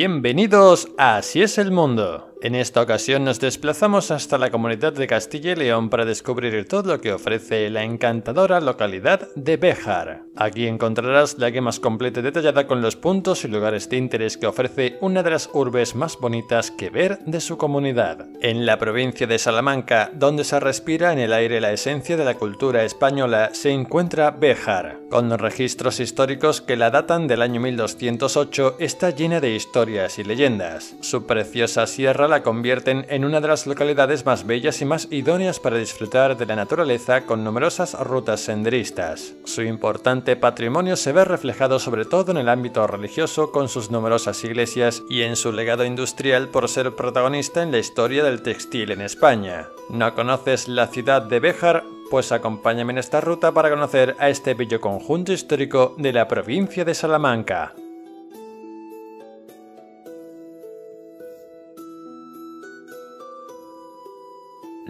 Bienvenidos a Así es el mundo. En esta ocasión nos desplazamos hasta la comunidad de Castilla y León para descubrir todo lo que ofrece la encantadora localidad de Béjar. Aquí encontrarás la guía más completa y detallada con los puntos y lugares de interés que ofrece una de las urbes más bonitas que ver de su comunidad. En la provincia de Salamanca, donde se respira en el aire la esencia de la cultura española, se encuentra Béjar. Con registros históricos que la datan del año 1208, está llena de historias y leyendas. Su preciosa sierra la convierten en una de las localidades más bellas y más idóneas para disfrutar de la naturaleza con numerosas rutas senderistas. Su importante patrimonio se ve reflejado sobre todo en el ámbito religioso con sus numerosas iglesias y en su legado industrial por ser protagonista en la historia del textil en España. ¿No conoces la ciudad de Béjar? Pues acompáñame en esta ruta para conocer a este bello conjunto histórico de la provincia de Salamanca.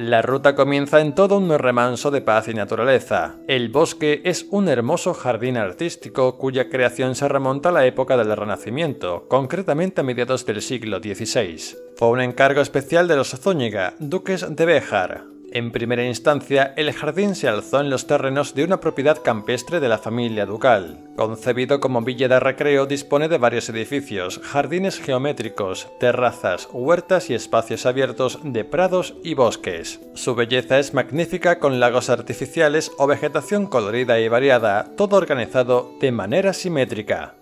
La ruta comienza en todo un remanso de paz y naturaleza. El bosque es un hermoso jardín artístico cuya creación se remonta a la época del Renacimiento, concretamente a mediados del siglo XVI. Fue un encargo especial de los Zúñiga, duques de Béjar. En primera instancia, el jardín se alzó en los terrenos de una propiedad campestre de la familia ducal. Concebido como villa de recreo, dispone de varios edificios, jardines geométricos, terrazas, huertas y espacios abiertos de prados y bosques. Su belleza es magnífica con lagos artificiales o vegetación colorida y variada, todo organizado de manera simétrica.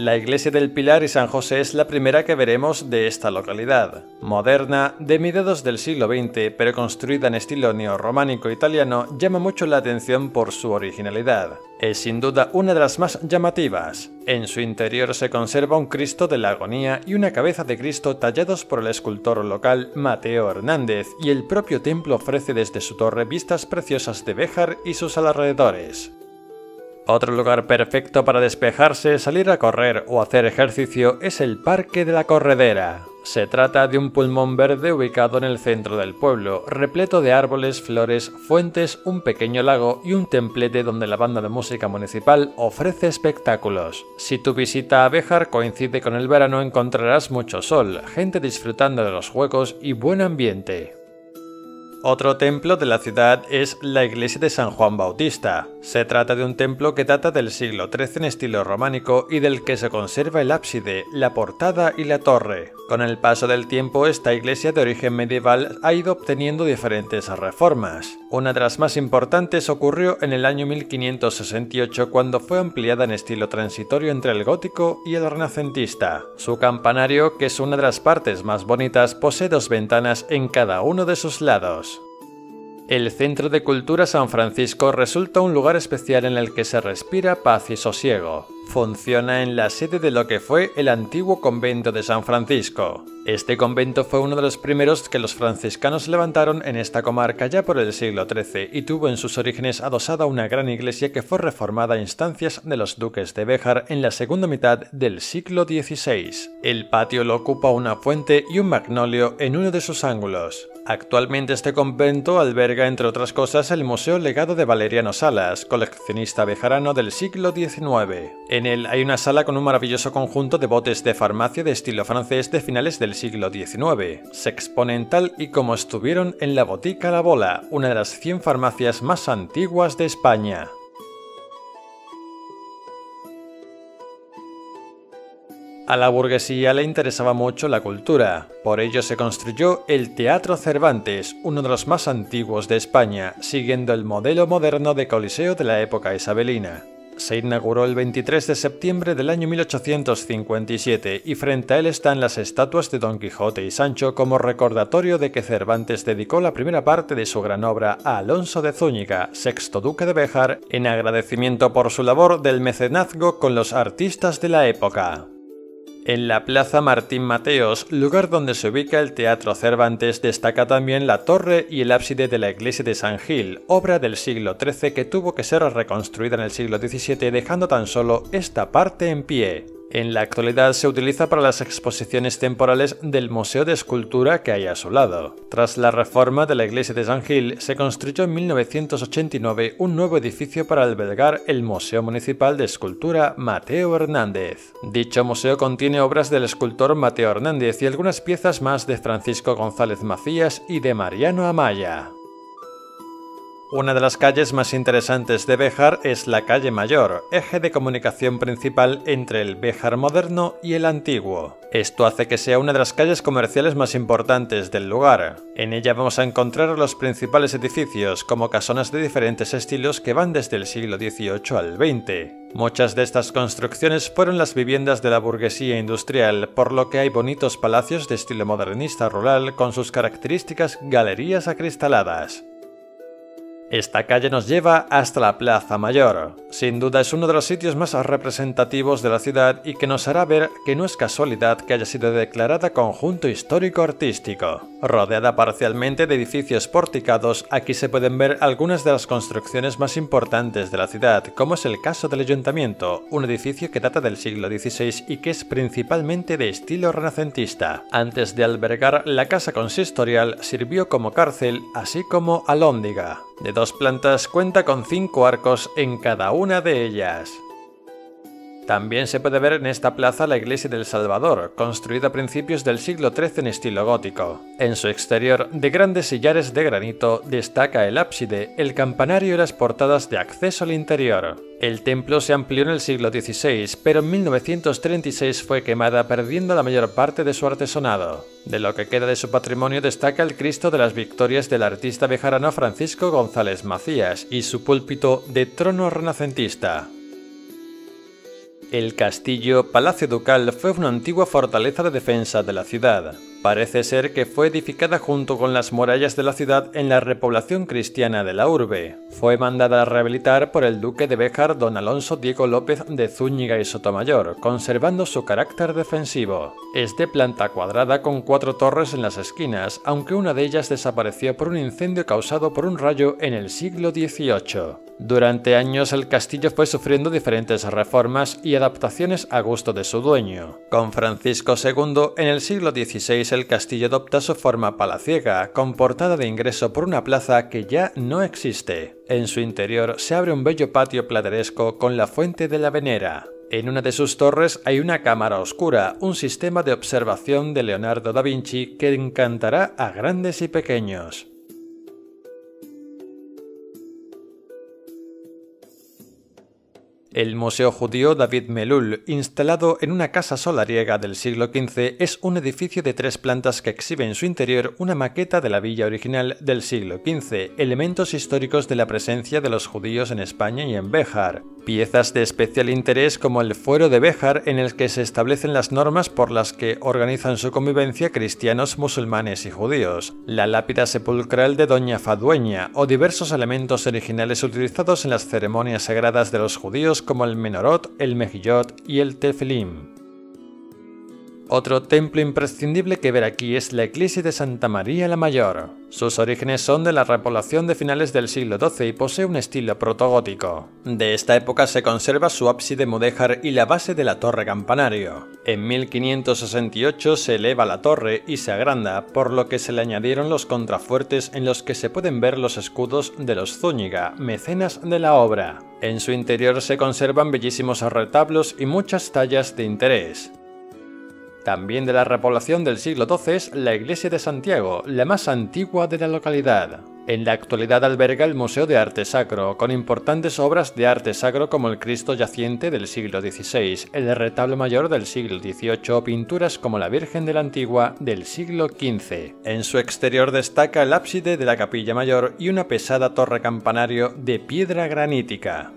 La iglesia del Pilar y San José es la primera que veremos de esta localidad. Moderna, de mediados del siglo XX, pero construida en estilo neorrománico italiano, llama mucho la atención por su originalidad. Es sin duda una de las más llamativas. En su interior se conserva un Cristo de la Agonía y una cabeza de Cristo tallados por el escultor local Mateo Hernández, y el propio templo ofrece desde su torre vistas preciosas de Béjar y sus alrededores. Otro lugar perfecto para despejarse, salir a correr o hacer ejercicio es el Parque de la Corredera. Se trata de un pulmón verde ubicado en el centro del pueblo, repleto de árboles, flores, fuentes, un pequeño lago y un templete donde la banda de música municipal ofrece espectáculos. Si tu visita a Béjar coincide con el verano encontrarás mucho sol, gente disfrutando de los juegos y buen ambiente. Otro templo de la ciudad es la iglesia de San Juan Bautista. Se trata de un templo que data del siglo XIII en estilo románico y del que se conserva el ábside, la portada y la torre. Con el paso del tiempo, esta iglesia de origen medieval ha ido obteniendo diferentes reformas. Una de las más importantes ocurrió en el año 1568 cuando fue ampliada en estilo transitorio entre el gótico y el renacentista. Su campanario, que es una de las partes más bonitas, posee dos ventanas en cada uno de sus lados. El Centro de Cultura San Francisco resulta un lugar especial en el que se respira paz y sosiego. Funciona en la sede de lo que fue el antiguo convento de San Francisco. Este convento fue uno de los primeros que los franciscanos levantaron en esta comarca ya por el siglo XIII y tuvo en sus orígenes adosada una gran iglesia que fue reformada a instancias de los duques de Béjar en la segunda mitad del siglo XVI. El patio lo ocupa una fuente y un magnolio en uno de sus ángulos. Actualmente este convento alberga, entre otras cosas, el Museo Legado de Valeriano Salas, coleccionista bejarano del siglo XIX. En él hay una sala con un maravilloso conjunto de botes de farmacia de estilo francés de finales del siglo XIX. Se exponen tal y como estuvieron en la Botica La Bola, una de las 100 farmacias más antiguas de España. A la burguesía le interesaba mucho la cultura, por ello se construyó el Teatro Cervantes, uno de los más antiguos de España, siguiendo el modelo moderno de Coliseo de la época isabelina. Se inauguró el 23 de septiembre del año 1857 y frente a él están las estatuas de Don Quijote y Sancho como recordatorio de que Cervantes dedicó la primera parte de su gran obra a Alonso de Zúñiga, sexto duque de Béjar, en agradecimiento por su labor del mecenazgo con los artistas de la época. En la Plaza Martín Mateos, lugar donde se ubica el Teatro Cervantes, destaca también la torre y el ábside de la iglesia de San Gil, obra del siglo XIII que tuvo que ser reconstruida en el siglo XVII dejando tan solo esta parte en pie. En la actualidad se utiliza para las exposiciones temporales del Museo de Escultura que hay a su lado. Tras la reforma de la iglesia de San Gil, se construyó en 1989 un nuevo edificio para albergar el Museo Municipal de Escultura Mateo Hernández. Dicho museo contiene obras del escultor Mateo Hernández y algunas piezas más de Francisco González Macías y de Mariano Amaya. Una de las calles más interesantes de Béjar es la calle Mayor, eje de comunicación principal entre el Béjar moderno y el antiguo. Esto hace que sea una de las calles comerciales más importantes del lugar. En ella vamos a encontrar los principales edificios, como casonas de diferentes estilos que van desde el siglo XVIII al XX. Muchas de estas construcciones fueron las viviendas de la burguesía industrial, por lo que hay bonitos palacios de estilo modernista rural con sus características galerías acristaladas. Esta calle nos lleva hasta la Plaza Mayor. Sin duda es uno de los sitios más representativos de la ciudad y que nos hará ver que no es casualidad que haya sido declarada conjunto histórico-artístico. Rodeada parcialmente de edificios porticados, aquí se pueden ver algunas de las construcciones más importantes de la ciudad, como es el caso del Ayuntamiento, un edificio que data del siglo XVI y que es principalmente de estilo renacentista. Antes de albergar la casa consistorial, sirvió como cárcel, así como alhóndiga de dos plantas cuenta con cinco arcos en cada una de ellas. También se puede ver en esta plaza la iglesia del Salvador, construida a principios del siglo XIII en estilo gótico. En su exterior, de grandes sillares de granito, destaca el ábside, el campanario y las portadas de acceso al interior. El templo se amplió en el siglo XVI, pero en 1936 fue quemada perdiendo la mayor parte de su artesonado. De lo que queda de su patrimonio destaca el Cristo de las Victorias del artista bejarano Francisco González Macías y su púlpito de trono renacentista. El castillo Palacio Ducal fue una antigua fortaleza de defensa de la ciudad. Parece ser que fue edificada junto con las murallas de la ciudad en la repoblación cristiana de la urbe. Fue mandada a rehabilitar por el duque de Béjar don Alonso Diego López de Zúñiga y Sotomayor, conservando su carácter defensivo. Es de planta cuadrada con cuatro torres en las esquinas, aunque una de ellas desapareció por un incendio causado por un rayo en el siglo XVIII. Durante años el castillo fue sufriendo diferentes reformas y adaptaciones a gusto de su dueño. Con Francisco II, en el siglo XVI el castillo adopta su forma palaciega, con portada de ingreso por una plaza que ya no existe. En su interior se abre un bello patio plateresco con la fuente de la Venera. En una de sus torres hay una cámara oscura, un sistema de observación de Leonardo da Vinci que encantará a grandes y pequeños. El Museo Judío David Melul, instalado en una casa solariega del siglo XV, es un edificio de tres plantas que exhibe en su interior una maqueta de la villa original del siglo XV, elementos históricos de la presencia de los judíos en España y en Béjar, piezas de especial interés como el Fuero de Béjar en el que se establecen las normas por las que organizan su convivencia cristianos, musulmanes y judíos, la lápida sepulcral de Doña Fadueña o diversos elementos originales utilizados en las ceremonias sagradas de los judíos como el menorot, el mejillot y el tefilim. Otro templo imprescindible que ver aquí es la iglesia de Santa María la Mayor. Sus orígenes son de la repoblación de finales del siglo XII y posee un estilo protogótico. De esta época se conserva su ábside mudéjar y la base de la torre campanario. En 1568 se eleva la torre y se agranda, por lo que se le añadieron los contrafuertes en los que se pueden ver los escudos de los Zúñiga, mecenas de la obra. En su interior se conservan bellísimos retablos y muchas tallas de interés. También de la repoblación del siglo XII es la iglesia de Santiago, la más antigua de la localidad. En la actualidad alberga el Museo de Arte Sacro, con importantes obras de arte sacro como el Cristo yaciente del siglo XVI, el retablo mayor del siglo XVIII o pinturas como la Virgen de la Antigua del siglo XV. En su exterior destaca el ábside de la capilla mayor y una pesada torre campanario de piedra granítica.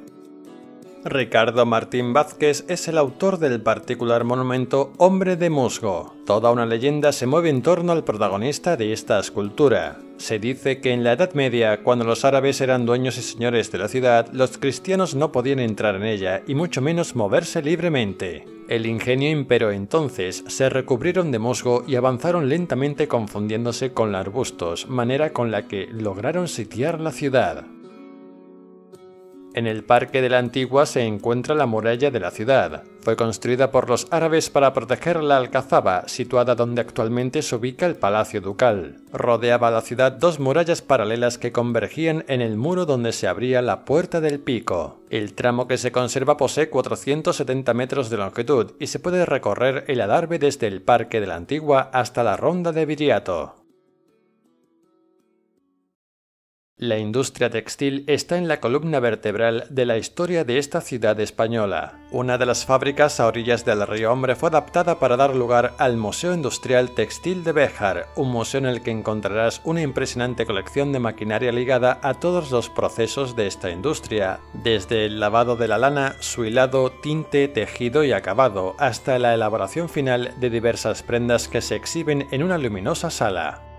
Ricardo Martín Vázquez es el autor del particular monumento Hombre de Musgo. Toda una leyenda se mueve en torno al protagonista de esta escultura. Se dice que en la Edad Media, cuando los árabes eran dueños y señores de la ciudad, los cristianos no podían entrar en ella y mucho menos moverse libremente. El ingenio imperó entonces, se recubrieron de musgo y avanzaron lentamente confundiéndose con arbustos, manera con la que lograron sitiar la ciudad. En el Parque de la Antigua se encuentra la muralla de la ciudad. Fue construida por los árabes para proteger la Alcazaba, situada donde actualmente se ubica el Palacio Ducal. Rodeaba la ciudad dos murallas paralelas que convergían en el muro donde se abría la Puerta del Pico. El tramo que se conserva posee 470 metros de longitud y se puede recorrer el adarve desde el Parque de la Antigua hasta la Ronda de Viriato. La industria textil está en la columna vertebral de la historia de esta ciudad española. Una de las fábricas a orillas del río Hombre fue adaptada para dar lugar al Museo Industrial Textil de Béjar, un museo en el que encontrarás una impresionante colección de maquinaria ligada a todos los procesos de esta industria, desde el lavado de la lana, su hilado, tinte, tejido y acabado, hasta la elaboración final de diversas prendas que se exhiben en una luminosa sala.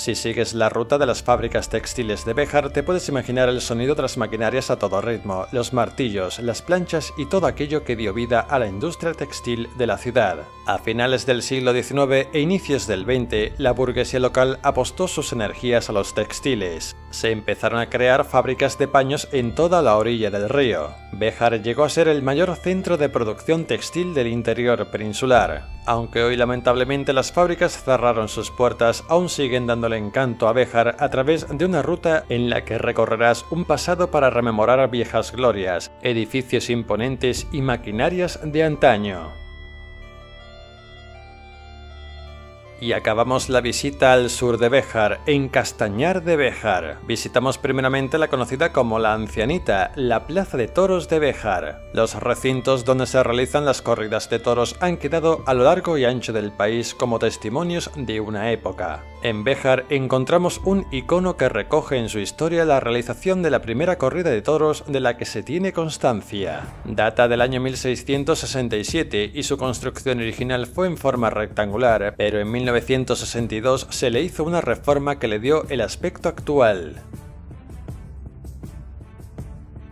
Si sigues la ruta de las fábricas textiles de Béjar, te puedes imaginar el sonido de las maquinarias a todo ritmo, los martillos, las planchas y todo aquello que dio vida a la industria textil de la ciudad. A finales del siglo XIX e inicios del XX, la burguesía local apostó sus energías a los textiles. Se empezaron a crear fábricas de paños en toda la orilla del río. Béjar llegó a ser el mayor centro de producción textil del interior peninsular. Aunque hoy lamentablemente las fábricas cerraron sus puertas, aún siguen dándole encanto a Béjar a través de una ruta en la que recorrerás un pasado para rememorar viejas glorias, edificios imponentes y maquinarias de antaño. Y acabamos la visita al sur de Béjar, en Castañar de Béjar. Visitamos primeramente la conocida como La Ancianita, la Plaza de Toros de Béjar. Los recintos donde se realizan las corridas de toros han quedado a lo largo y ancho del país como testimonios de una época. En Béjar encontramos un icono que recoge en su historia la realización de la primera corrida de toros de la que se tiene constancia. Data del año 1667 y su construcción original fue en forma rectangular, pero en 1962 se le hizo una reforma que le dio el aspecto actual.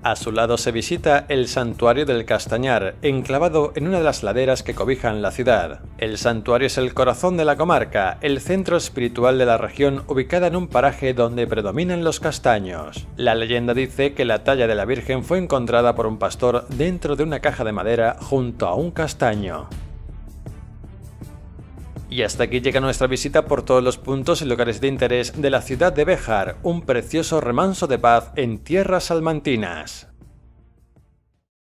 A su lado se visita el Santuario del Castañar, enclavado en una de las laderas que cobijan la ciudad. El santuario es el corazón de la comarca, el centro espiritual de la región ubicada en un paraje donde predominan los castaños. La leyenda dice que la talla de la Virgen fue encontrada por un pastor dentro de una caja de madera junto a un castaño. Y hasta aquí llega nuestra visita por todos los puntos y lugares de interés de la ciudad de Béjar, un precioso remanso de paz en tierras salmantinas.